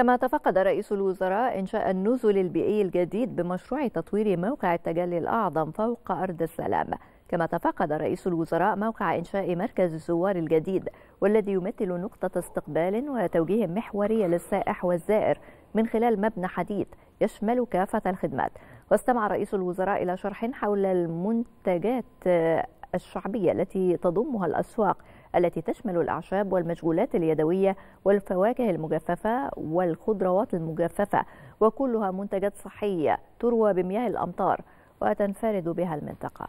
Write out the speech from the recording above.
كما تفقد رئيس الوزراء إنشاء النزل البيئي الجديد بمشروع تطوير موقع التجلي الأعظم فوق أرض السلام. كما تفقد رئيس الوزراء موقع إنشاء مركز الزوار الجديد والذي يمثل نقطة استقبال وتوجيه محوري للسائح والزائر من خلال مبنى حديث يشمل كافة الخدمات. واستمع رئيس الوزراء إلى شرح حول المنتجات الشعبية التي تضمها الأسواق التي تشمل الأعشاب والمشغولات اليدوية والفواكه المجففة والخضروات المجففة وكلها منتجات صحية تروى بمياه الأمطار وتنفرد بها المنطقة.